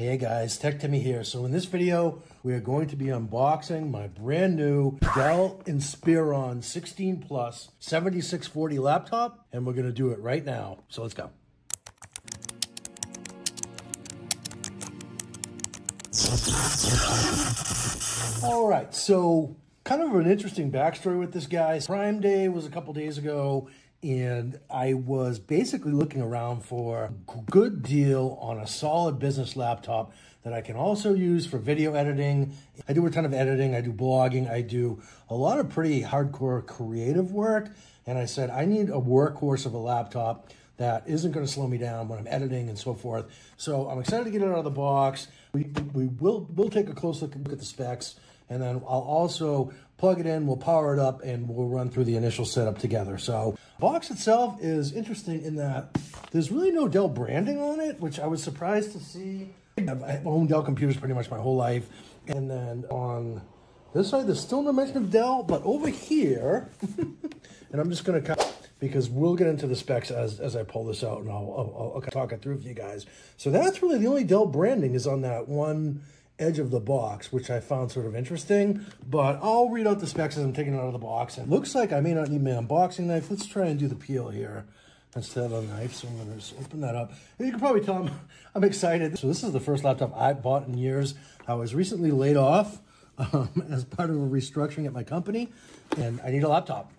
Hey guys, TecTimmy here. So in this video, we are going to be unboxing my brand new Dell Inspiron 16 Plus 7640 laptop, and we're gonna do it right now. So let's go. All right, so kind of an interesting backstory with this guy. Prime Day was a couple days ago, and I was basically looking around for a good deal on a solid business laptop that I can also use for video editing. I do a ton of editing, I do blogging, I do a lot of pretty hardcore creative work. And I said, I need a workhorse of a laptop that isn't going to slow me down when I'm editing and so forth. So I'm excited to get it out of the box. We, we will we'll take a close look at the specs and then I'll also plug it in, we'll power it up, and we'll run through the initial setup together. So box itself is interesting in that there's really no Dell branding on it, which I was surprised to see. I've owned Dell computers pretty much my whole life. And then on this side, there's still no mention of Dell, but over here, and I'm just gonna cut because we'll get into the specs as, as I pull this out and I'll, I'll, I'll talk it through with you guys. So that's really the only Dell branding is on that one edge of the box, which I found sort of interesting. But I'll read out the specs as I'm taking it out of the box. It looks like I may not need my unboxing knife. Let's try and do the peel here instead of a knife. So I'm to just open that up. And you can probably tell I'm, I'm excited. So this is the first laptop I've bought in years. I was recently laid off um, as part of a restructuring at my company, and I need a laptop.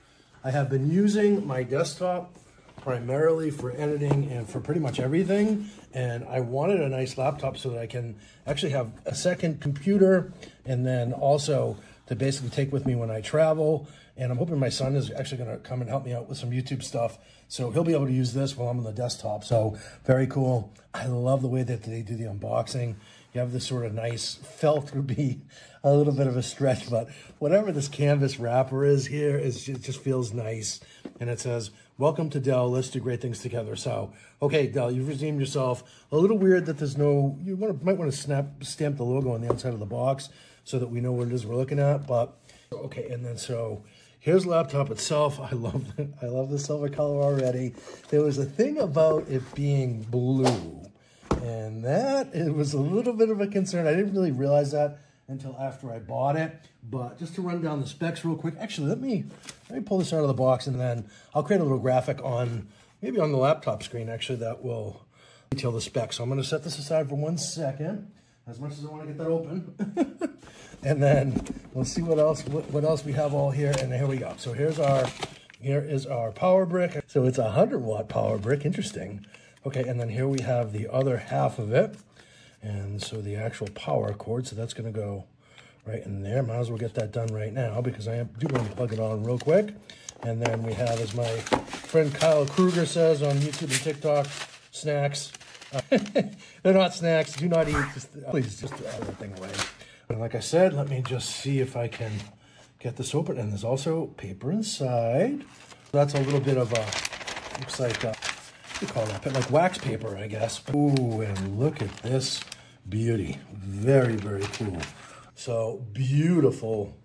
I have been using my desktop primarily for editing and for pretty much everything. And I wanted a nice laptop so that I can actually have a second computer and then also to basically take with me when I travel. And I'm hoping my son is actually going to come and help me out with some YouTube stuff. So he'll be able to use this while I'm on the desktop. So very cool. I love the way that they do the unboxing. You have this sort of nice felt would be a little bit of a stretch, but whatever this canvas wrapper is here, is it just feels nice. And it says, welcome to Dell, let's do great things together. So, okay, Dell, you've redeemed yourself. A little weird that there's no, you want might want to snap, stamp the logo on the outside of the box so that we know what it is we're looking at, but okay, and then so, Here's the laptop itself. I love it. I love the silver color already. There was a thing about it being blue and that it was a little bit of a concern. I didn't really realize that until after I bought it. But just to run down the specs real quick, actually, let me let me pull this out of the box and then I'll create a little graphic on maybe on the laptop screen actually that will detail the specs. So I'm going to set this aside for one second, as much as I want to get that open, and then we'll see what else what, what else we have all here. And here we go. So here's our here is our power brick. So it's a 100 watt power brick. Interesting. Okay, and then here we have the other half of it. And so the actual power cord, so that's gonna go right in there. Might as well get that done right now because I do want to plug it on real quick. And then we have, as my friend Kyle Kruger says on YouTube and TikTok, snacks. Uh, they're not snacks. Do not eat. Just, uh, please, just throw that thing away. And like I said, let me just see if I can get this open. And there's also paper inside. That's a little bit of a, looks like a, you call that? But like wax paper, I guess. Ooh, and look at this beauty. Very, very cool. So beautiful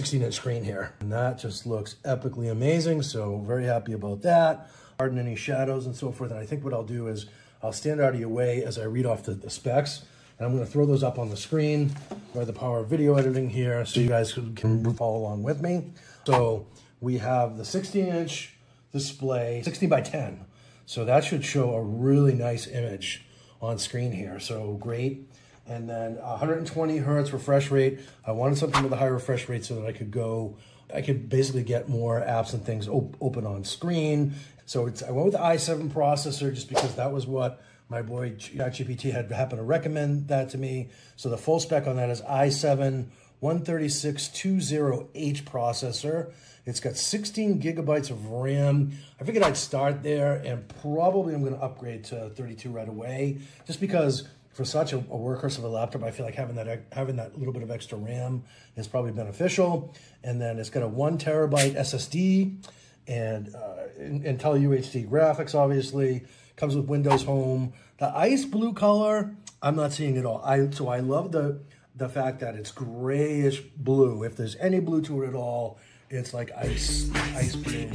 16 inch screen here. And that just looks epically amazing. So very happy about that. Harden any shadows and so forth. And I think what I'll do is I'll stand out of your way as I read off the, the specs. And I'm gonna throw those up on the screen by the power of video editing here so you guys can follow along with me. So we have the 16 inch display, 16 by 10 so that should show a really nice image on screen here. So great. And then 120 hertz refresh rate. I wanted something with a high refresh rate so that I could go, I could basically get more apps and things op open on screen. So it's, I went with the i7 processor just because that was what my boy ChatGPT had happened to recommend that to me. So the full spec on that is i7 13620H processor. It's got 16 gigabytes of RAM. I figured I'd start there and probably I'm going to upgrade to 32 right away just because for such a, a, workhorse of a laptop, I feel like having that having that little bit of extra RAM is probably beneficial. And then it's got a one terabyte SSD and uh, Intel UHD graphics, obviously. Comes with Windows Home. The ice blue color, I'm not seeing it all. I So I love the, the fact that it's grayish blue. If there's any blue to it at all, it's like ice, ice blue.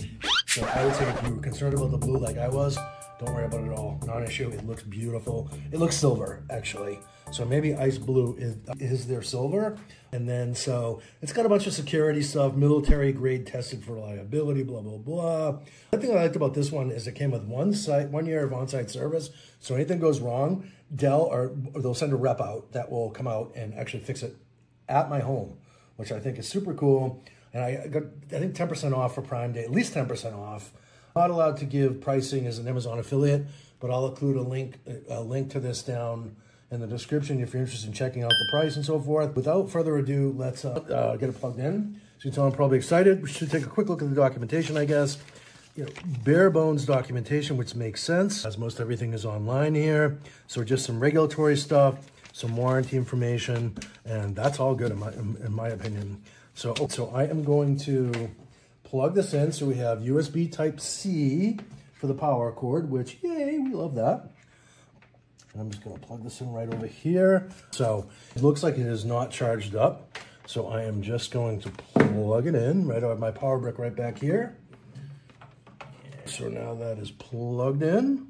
So I would say if you were concerned about the blue like I was, Don't worry about it at all. Not an issue. It looks beautiful. It looks silver, actually. So maybe ice blue is, is their silver. And then so it's got a bunch of security stuff, military grade tested for reliability, blah, blah, blah. The thing I liked about this one is it came with one site, one year of on-site service. So anything goes wrong, Dell or, or they'll send a rep out that will come out and actually fix it at my home, which I think is super cool. And I got, I think 10% off for Prime Day, at least 10% off. Not allowed to give pricing as an Amazon affiliate, but I'll include a link, a link to this down in the description if you're interested in checking out the price and so forth. Without further ado, let's uh, uh, get it plugged in. So you can tell I'm probably excited. We should take a quick look at the documentation, I guess. You know, bare bones documentation, which makes sense, as most everything is online here. So just some regulatory stuff, some warranty information, and that's all good in my, in, in my opinion. So, so I am going to plug this in. So we have USB type C for the power cord, which yay, we love that. And I'm just gonna plug this in right over here. So it looks like it is not charged up. So I am just going to plug it in right over my power brick right back here. So now that is plugged in.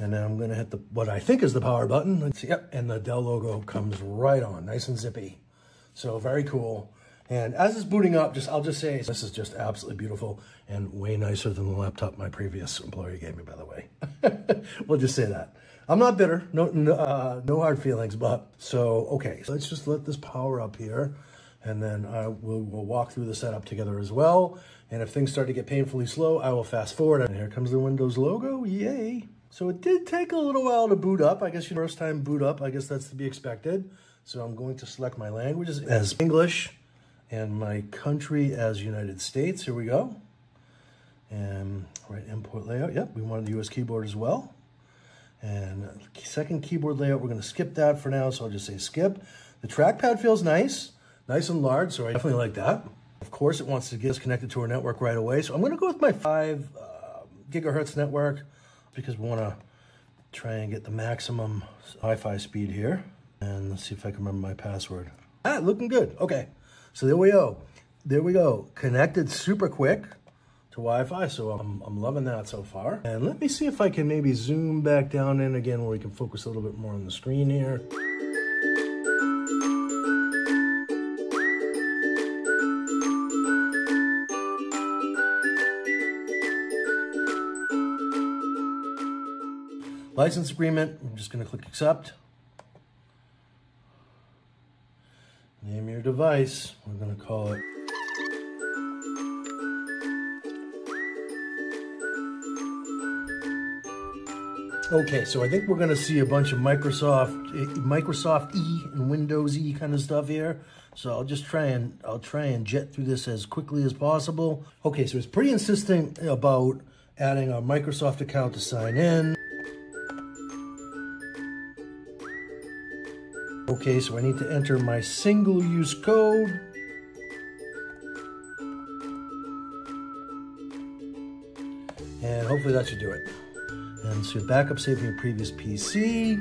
And now I'm gonna hit the what I think is the power button. Let's see, yep, and the Dell logo comes right on, nice and zippy. So very cool. And as it's booting up, just I'll just say this is just absolutely beautiful and way nicer than the laptop my previous employer gave me, by the way. we'll just say that. I'm not bitter, no, no, uh, no hard feelings, but so, okay, so let's just let this power up here and then I will we'll walk through the setup together as well. And if things start to get painfully slow, I will fast forward. And here comes the Windows logo, yay. So it did take a little while to boot up. I guess your first time boot up, I guess that's to be expected. So I'm going to select my languages as English and my country as United States. Here we go. And right import layout. Yep, we wanted the US keyboard as well. And second keyboard layout, we're going to skip that for now, so I'll just say skip. The trackpad feels nice, nice and large, so I definitely like that. Of course, it wants to get us connected to our network right away, so I'm going to go with my 5 uh, gigahertz network because we want to try and get the maximum Wi-Fi speed here. And let's see if I can remember my password. Ah, looking good. Okay, so there we go. There we go. Connected super quick to Wi-Fi, so I'm, I'm loving that so far. And let me see if I can maybe zoom back down in again where we can focus a little bit more on the screen here. License agreement, I'm just gonna click accept. Name your device, we're gonna call it Okay, so I think we're gonna see a bunch of Microsoft, eh, Microsoft E and Windows E kind of stuff here. So I'll just try and I'll try and jet through this as quickly as possible. Okay, so it's pretty insistent about adding a Microsoft account to sign in. Okay, so I need to enter my single use code. And hopefully that should do it. And so your backup saving your previous PC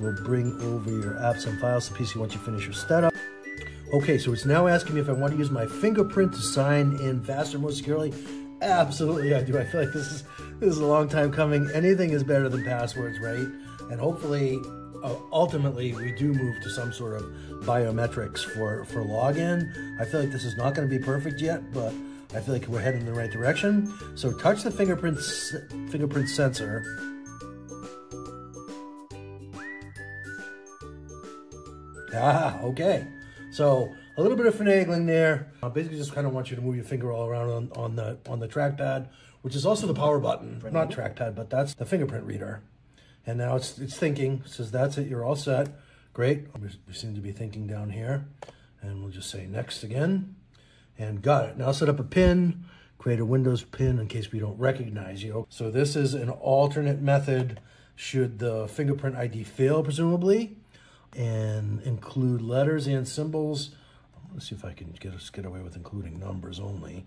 will bring over your apps and files to PC once you finish your setup. Okay, so it's now asking me if I want to use my fingerprint to sign in faster, more securely. Absolutely, I do. I feel like this is this is a long time coming. Anything is better than passwords, right? And hopefully, uh, ultimately, we do move to some sort of biometrics for for login. I feel like this is not going to be perfect yet, but I feel like we're heading in the right direction. So touch the fingerprint, fingerprint sensor. Ah, okay. So a little bit of finagling there. I basically just kind of want you to move your finger all around on, on the on the trackpad, which is also the power button. Not trackpad, but that's the fingerprint reader. And now it's it's thinking. It says that's it. You're all set. Great. We seem to be thinking down here. And we'll just say next again. And got it. Now set up a pin, create a Windows pin in case we don't recognize you. So this is an alternate method should the fingerprint ID fail, presumably, and include letters and symbols. Let's see if I can get us get away with including numbers only.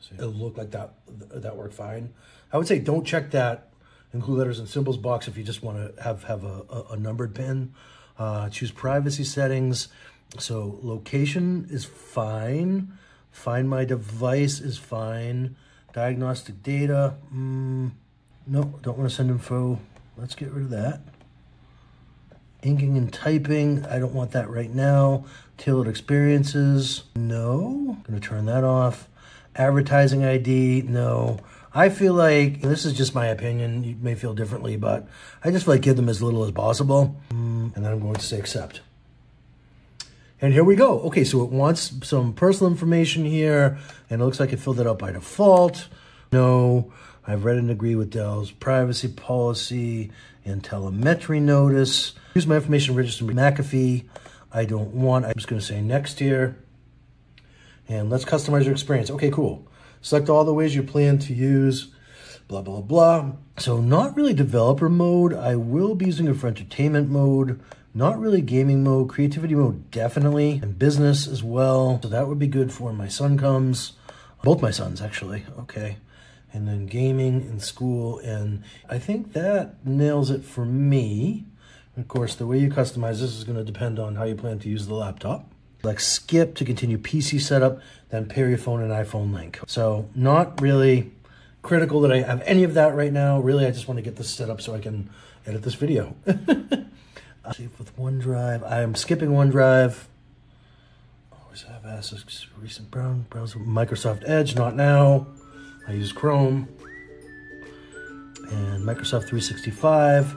So it'll look like that that worked fine. I would say don't check that include letters and symbols box if you just want to have have a, a, numbered pin. Uh, choose privacy settings. So location is fine. Find my device is fine. Diagnostic data. Mm, no, don't want to send info. Let's get rid of that. Inking and typing. I don't want that right now. Tailored experiences. No. I'm to turn that off. Advertising ID. No. I feel like, this is just my opinion, you may feel differently, but I just feel like give them as little as possible. Mm, and then I'm going to say accept. And here we go. Okay, so it wants some personal information here, and it looks like it filled it out by default. No, I've read and agree with Dell's privacy policy and telemetry notice. Use my information registered McAfee. I don't want, I'm just gonna say next here. And let's customize your experience. Okay, cool. Select all the ways you plan to use, blah, blah, blah. So not really developer mode. I will be using it for entertainment mode. Not really gaming mode, creativity mode, definitely, and business as well. So that would be good for my son comes. Both my sons, actually. Okay. And then gaming in school. And I think that nails it for me. Of course, the way you customize this is going to depend on how you plan to use the laptop. Like skip to continue PC setup, then pair your phone and iPhone link. So not really critical that I have any of that right now. Really, I just want to get this set up so I can edit this video. Uh, save with OneDrive. I am skipping OneDrive. Always have access recent brown browser. Microsoft Edge, not now. I use Chrome. And Microsoft 365.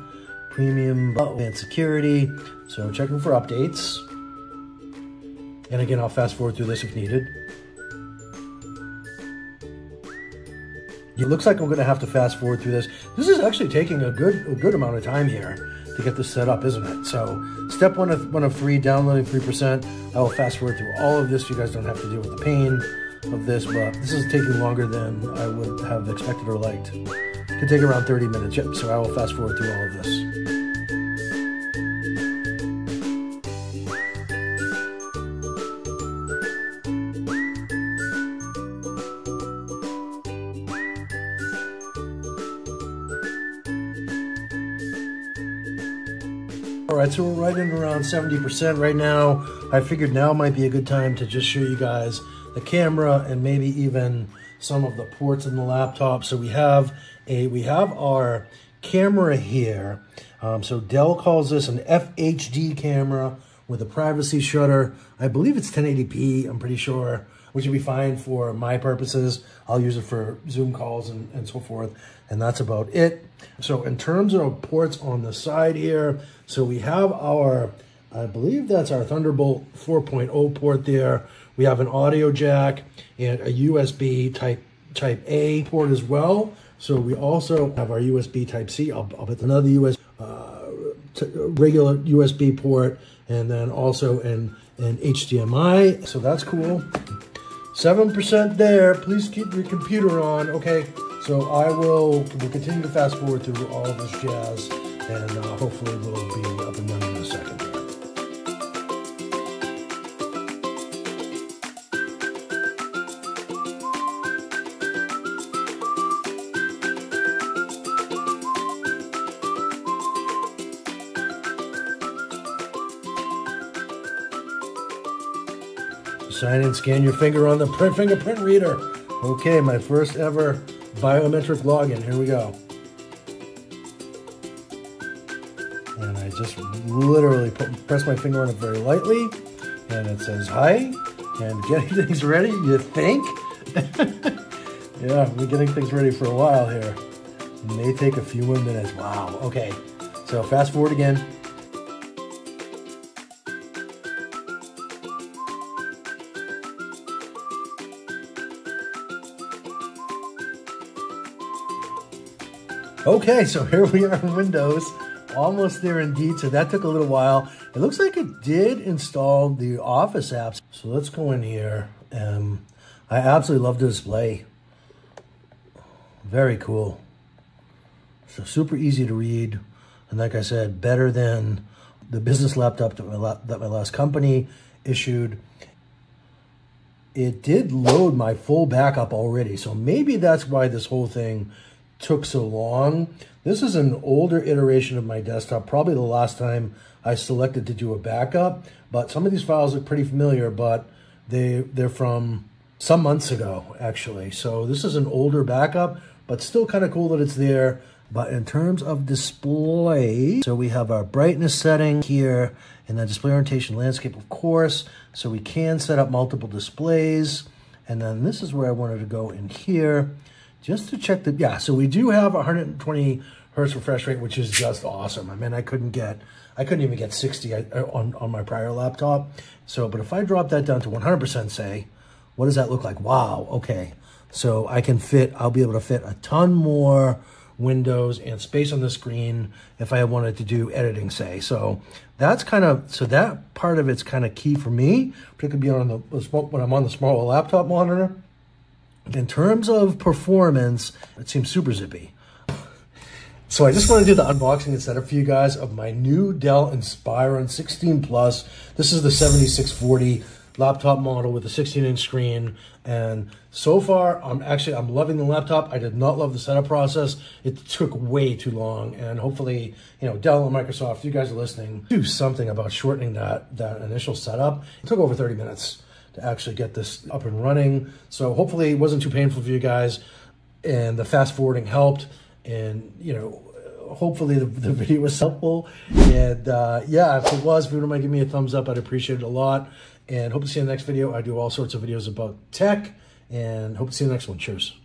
Premium and security. So checking for updates. And again, I'll fast forward through this if needed. It looks like I'm going to have to fast forward through this. This is actually taking a good a good amount of time here to get this set up, isn't it? So step one of, one of three, downloading 3%. I will fast forward through all of this. You guys don't have to deal with the pain of this, but this is taking longer than I would have expected or liked. It could take around 30 minutes, yep, so I will fast forward through all of this. So we're right in around 70% right now. I figured now might be a good time to just show you guys the camera and maybe even some of the ports in the laptop. So we have a we have our camera here. Um, so Dell calls this an FHD camera with a privacy shutter. I believe it's 1080p, I'm pretty sure, which would be fine for my purposes. I'll use it for Zoom calls and, and so forth, and that's about it. So in terms of ports on the side here, so we have our, I believe that's our Thunderbolt 4.0 port there. We have an audio jack and a USB type type A port as well. So we also have our USB type C. I'll, I'll put another USB, uh, regular USB port and then also an, an HDMI. So that's cool. 7% there. Please keep your computer on. Okay, so I will will continue to fast forward through all this jazz and uh, hopefully we'll be up and running in a second. Sign in, scan your finger on the fingerprint reader. Okay, my first ever biometric login. Here we go. And I just literally put, press my finger on it very lightly. And it says, hi. And getting things ready, you think? yeah, we're getting things ready for a while here. It may take a few more minutes. Wow, okay. So fast forward again. Okay, so here we are in Windows, almost there indeed. So that took a little while. It looks like it did install the Office apps. So let's go in here. Um, I absolutely love the display. Very cool. So super easy to read. And like I said, better than the business laptop that my, that my last company issued. It did load my full backup already. So maybe that's why this whole thing took so long. This is an older iteration of my desktop, probably the last time I selected to do a backup, but some of these files look pretty familiar, but they, they're from some months ago, actually. So this is an older backup, but still kind of cool that it's there. But in terms of display, so we have our brightness setting here and then display orientation landscape, of course. So we can set up multiple displays. And then this is where I wanted to go in here just to check the, yeah, so we do have 120 hertz refresh rate, which is just awesome. I mean, I couldn't get, I couldn't even get 60 uh, on, on my prior laptop. So, but if I drop that down to 100%, say, what does that look like? Wow, okay. So I can fit, I'll be able to fit a ton more windows and space on the screen if I wanted to do editing, say. So that's kind of, so that part of it's kind of key for me, particularly on the, when I'm on the smaller laptop monitor. In terms of performance, it seems super zippy. So I just want to do the unboxing and setup for you guys of my new Dell Inspiron 16 Plus. This is the 7640 laptop model with a 16 inch screen. And so far, I'm actually, I'm loving the laptop. I did not love the setup process. It took way too long. And hopefully, you know, Dell and Microsoft, you guys are listening, do something about shortening that, that initial setup. It took over 30 minutes to actually get this up and running. So hopefully it wasn't too painful for you guys and the fast forwarding helped. And, you know, hopefully the, the video was helpful. And uh, yeah, if it was, if you wouldn't mind giving me a thumbs up, I'd appreciate it a lot. And hope to see you in the next video. I do all sorts of videos about tech and hope to see you in the next one. Cheers.